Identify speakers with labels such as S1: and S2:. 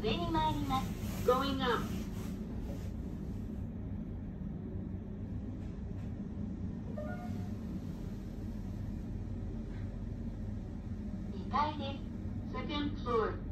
S1: 上に参ります。
S2: Going up.
S1: 2階です。
S2: Second floor.